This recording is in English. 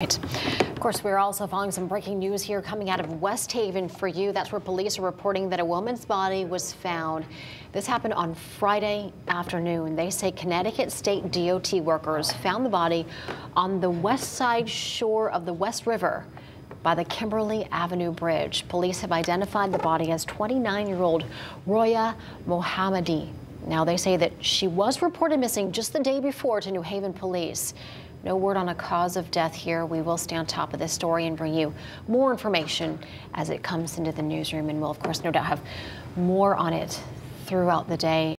Of course, we're also following some breaking news here coming out of West Haven for you. That's where police are reporting that a woman's body was found. This happened on Friday afternoon. They say Connecticut State DOT workers found the body on the west side shore of the West River by the Kimberly Avenue Bridge. Police have identified the body as 29-year-old Roya Mohammadi. Now, they say that she was reported missing just the day before to New Haven police. No word on a cause of death here. We will stay on top of this story and bring you more information as it comes into the newsroom. And we'll, of course, no doubt have more on it throughout the day.